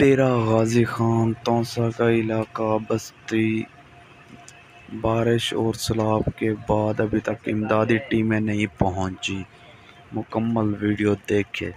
ڈیرہ غازی خان توسا کا علاقہ، بستی، بارش اور سیلاب کے بعد ابھی تک امدادی ٹیمیں نہیں پہنچی مکمل ویڈیو دیکھیں۔